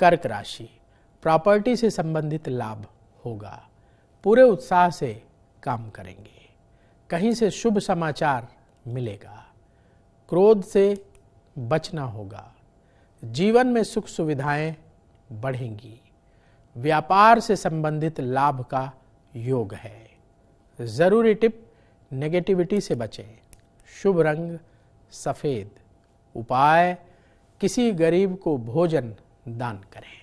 कर्क राशि, प्रॉपर्टी से संबंधित लाभ होगा। पूरे उत्साह से काम करेंगे। कहीं से शुभ समाचार मिलेगा। क्रोध से बचना होगा। जीवन में सुख सुविधाएँ बढ़ेंगी। व्यापार से संबंधित लाभ का योग है। ज़रूरी टिप, नेगेटिविटी से बचें। शुभ रंग, सफ़ेद। उपाय, किसी गरीब को भोजन दान करें।